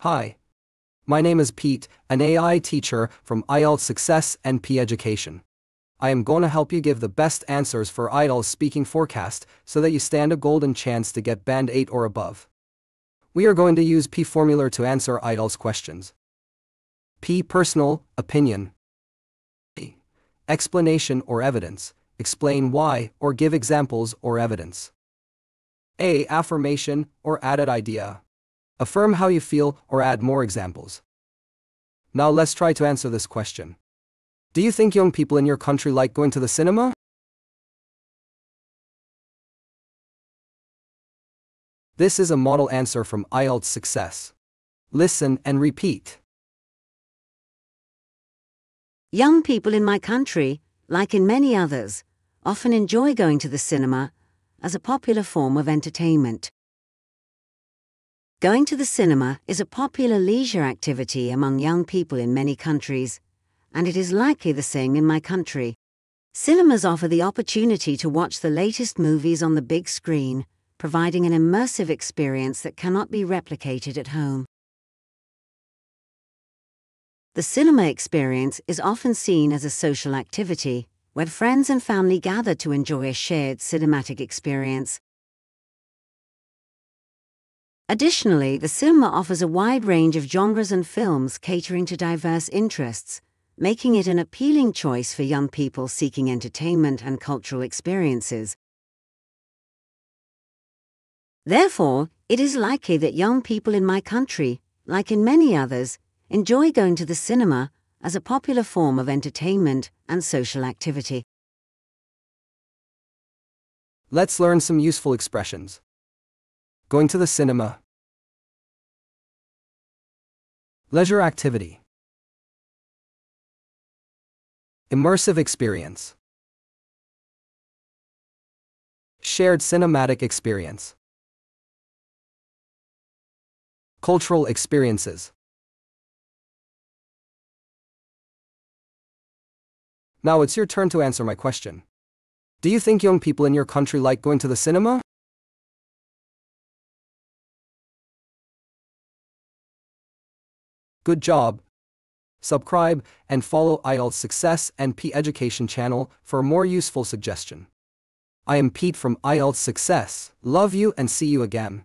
Hi. My name is Pete, an AI teacher from IELTS Success and PEA Education. I am going to help you give the best answers for IELTS speaking forecast so that you stand a golden chance to get band 8 or above. We are going to use PEA formula to answer IELTS questions. P personal opinion. P explanation or evidence. Explain why or give examples or evidence. A affirmation or added idea. Affirm how you feel or add more examples. Now let's try to answer this question. Do you think young people in your country like going to the cinema? This is a model answer from IELTS Success. Listen and repeat. Young people in my country, like in many others, often enjoy going to the cinema as a popular form of entertainment. Going to the cinema is a popular leisure activity among young people in many countries, and it is likely the same in my country. Cinemas offer the opportunity to watch the latest movies on the big screen, providing an immersive experience that cannot be replicated at home. The cinema experience is often seen as a social activity, where friends and family gather to enjoy a shared cinematic experience. Additionally, the cinema offers a wide range of genres and films catering to diverse interests, making it an appealing choice for young people seeking entertainment and cultural experiences. Therefore, it is likely that young people in my country, like in many others, enjoy going to the cinema as a popular form of entertainment and social activity. Let's learn some useful expressions. Going to the cinema. Leisure activity. Immersive experience. Shared cinematic experience. Cultural experiences. Now it's your turn to answer my question. Do you think young people in your country like going to the cinema? Good job. Subscribe and follow IELTS Success and PEA Education channel for more useful suggestion. I am Pete from IELTS Success. Love you and see you again.